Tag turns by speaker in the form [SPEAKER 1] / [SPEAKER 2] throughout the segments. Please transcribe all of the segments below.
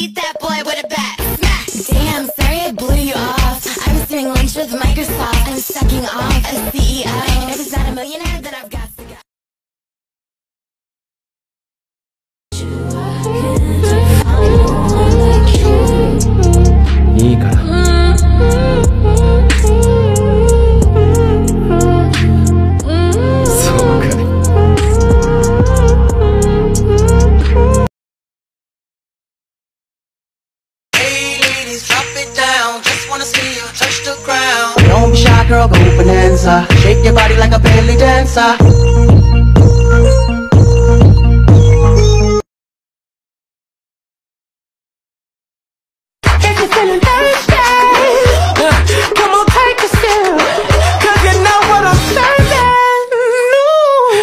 [SPEAKER 1] beat that boy with a bat. Smack. Damn, sorry I blew you off. I was doing lunch with Microsoft. I'm sucking off a CEO. If it's not a millionaire,
[SPEAKER 2] girl, go bonanza. Shake your body like a belly dancer.
[SPEAKER 1] If you're feeling thirsty, come on, take a sip. Cause you know what I'm serving.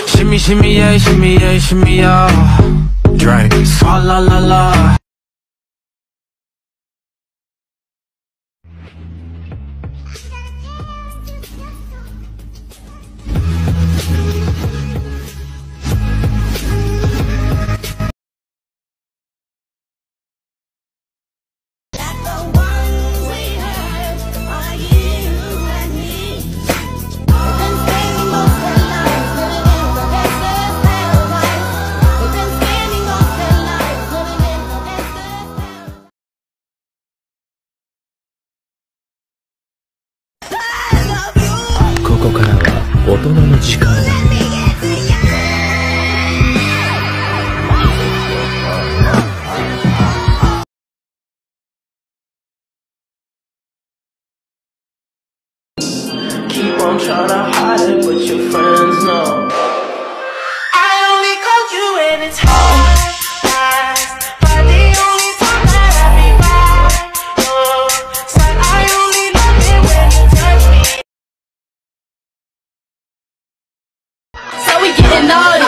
[SPEAKER 3] Shimmy, shimmy, yeah, shimmy, yeah, shimmy, yeah. Drink. Swalla la la.
[SPEAKER 4] 人の時間だ。
[SPEAKER 5] Getting naughty,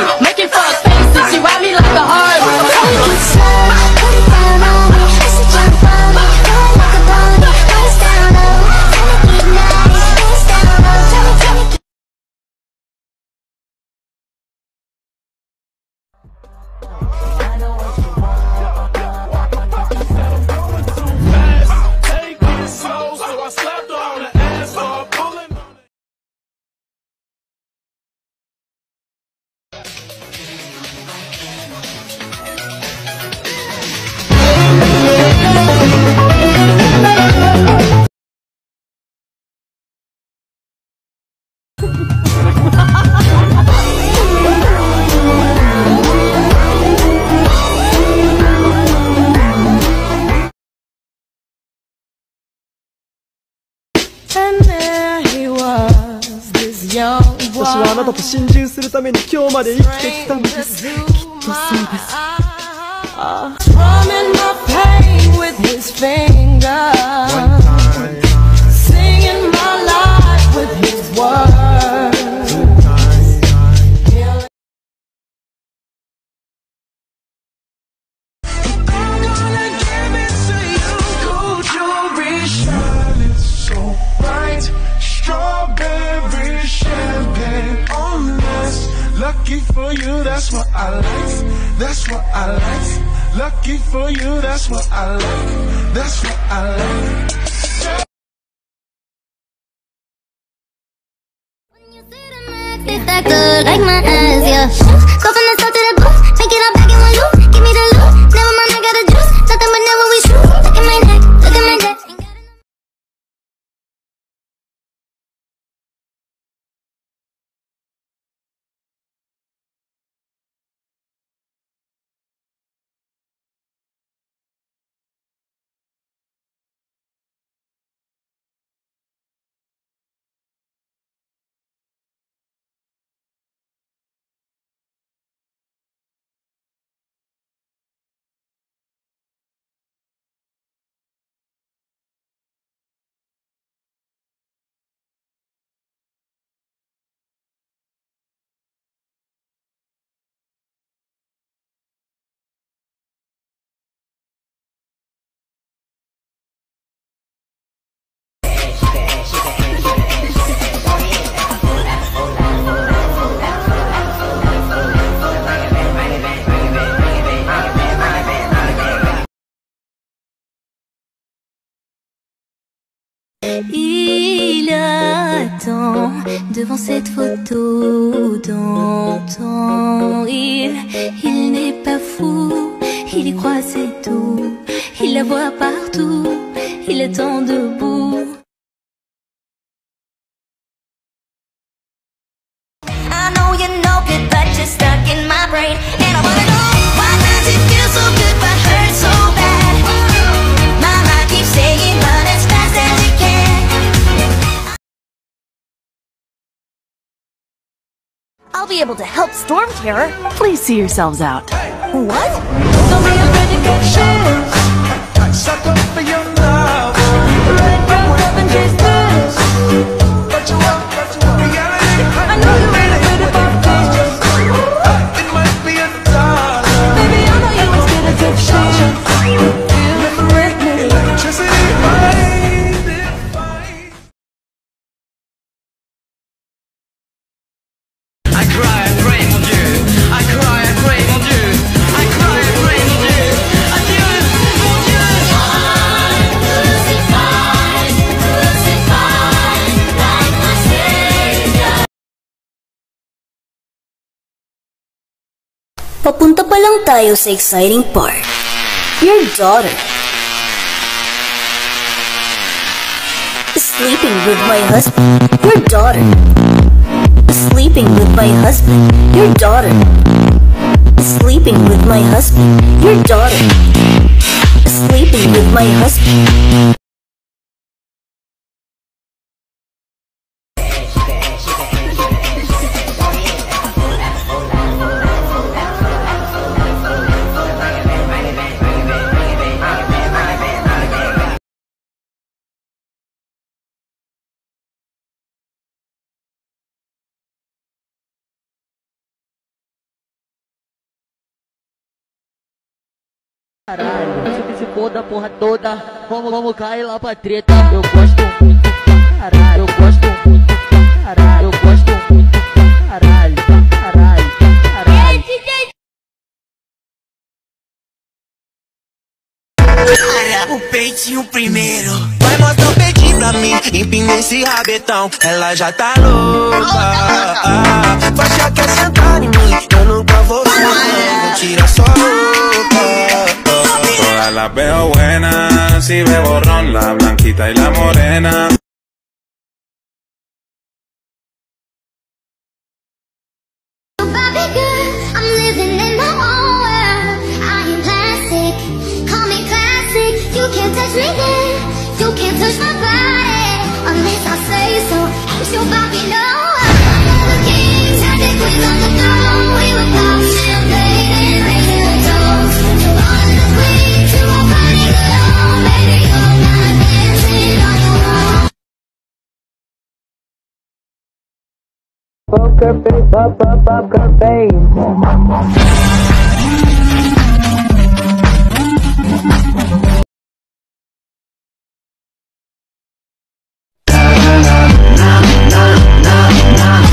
[SPEAKER 6] るために今日まで生きてきたんです。
[SPEAKER 1] Drumming my pain
[SPEAKER 7] that good like my eyes, yeah. Go from the south to the Il attend devant cette photo d'antan. Il, il n'est pas fou, il y croit c'est tout. Il la voit partout, il attend debout.
[SPEAKER 8] Be able to help Storm Terror. Please see yourselves out. What?
[SPEAKER 7] Papunta pa lang tayo sa exciting part. Your daughter. Sleeping with my husband. Your daughter. Sleeping with my husband. Your daughter. Sleeping with my husband. Your daughter. Sleeping with my husband.
[SPEAKER 9] Caralho, se foda a porra toda. Vamos, vamos cair lá pra treta. Eu gosto muito, caralho. Eu gosto muito, caralho. Eu gosto muito, caralho. Caralho, caralho.
[SPEAKER 10] o peitinho primeiro. Vai mostrar o peitinho pra mim, empina esse rabetão. Ela já tá louca. Faixa quer sentar em mim, eu nunca vou ficar. Tira sua roupa.
[SPEAKER 11] La las veo buenas, si ve borrón, la blanquita y la morena.
[SPEAKER 7] Body, I'm the
[SPEAKER 9] Poker face.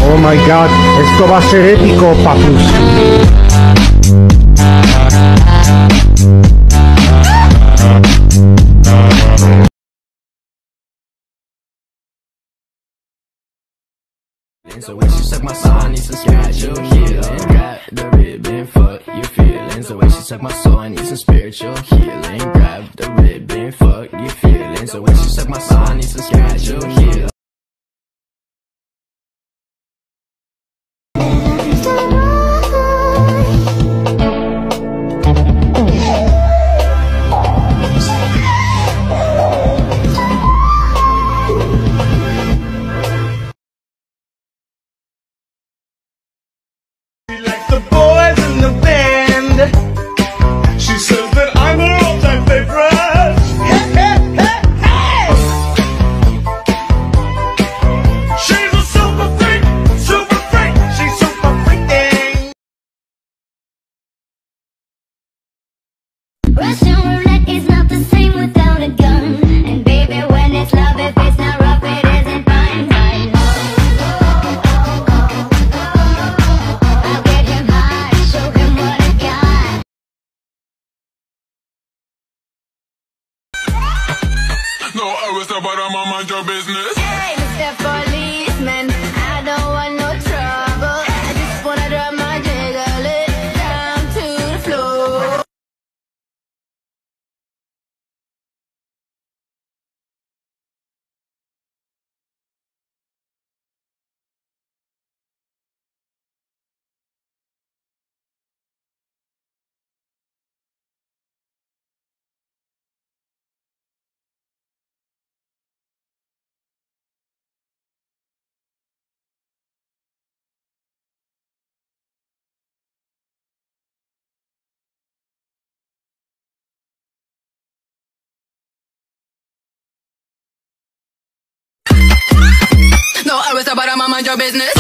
[SPEAKER 12] Oh my god, esto va a ser épico, papus.
[SPEAKER 4] So when she suck my soul, I need some spiritual healing. Grab the ribbon, fuck your feelings. So when she suck my soul, I need some spiritual healing. Grab the ribbon, fuck your feelings. So when she suck my soul, I need some spiritual healing.
[SPEAKER 10] No, I was about a mama your business.
[SPEAKER 7] Yeah, step business. I
[SPEAKER 5] was about to mind your business.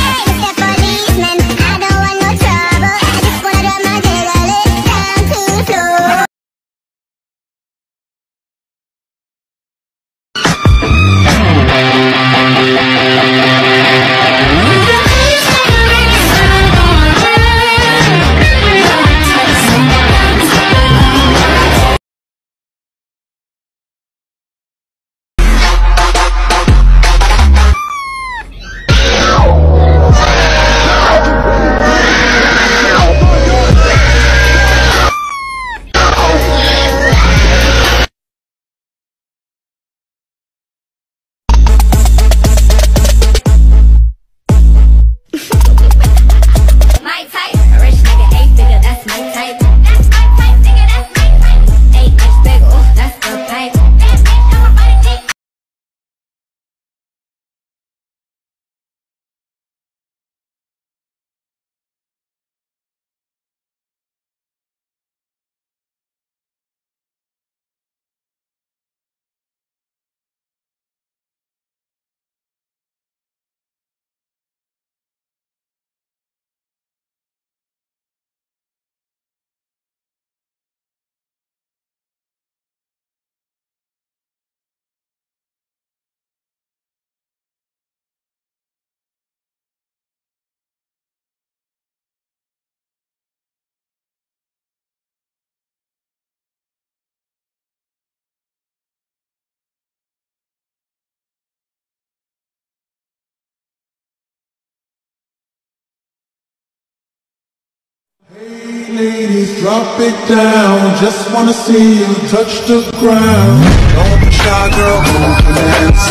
[SPEAKER 7] drop it down.
[SPEAKER 10] Just wanna see you touch the ground. Don't be shy, girl, hold your hands.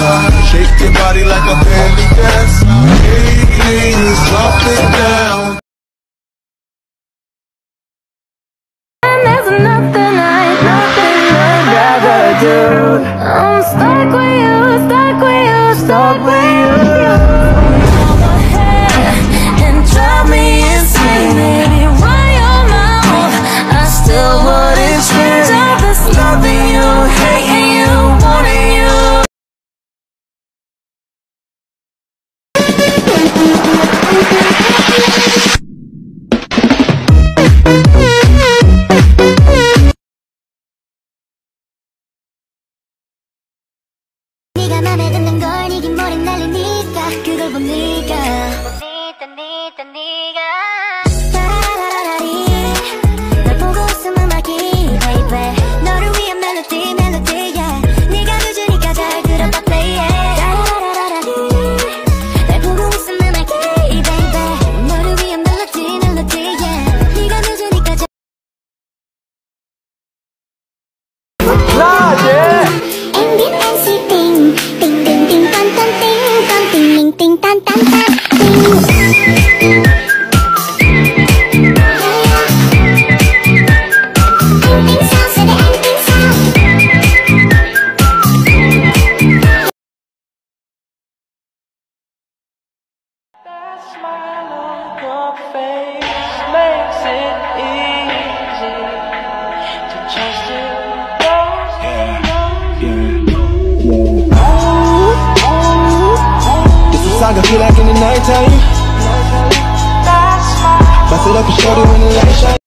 [SPEAKER 10] Shake your body like a belly dancer. Hey, ladies, drop it down.
[SPEAKER 7] There's nothing I, nothing I'd rather do. I'm stuck with you. face makes it easy to
[SPEAKER 10] trust. I can feel like in the nighttime. Bounce it up and show you when the light shines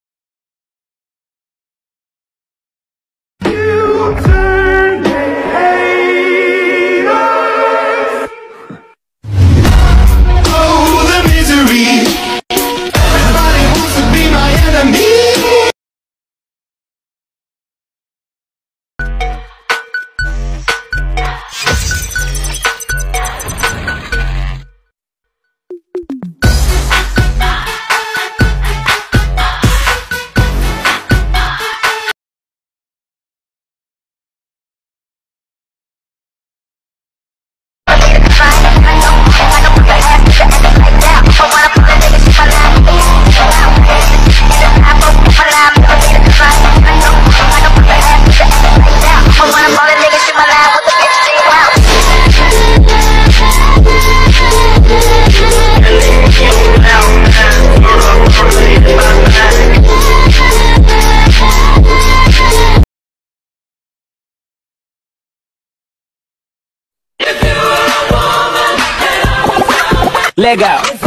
[SPEAKER 1] Legal.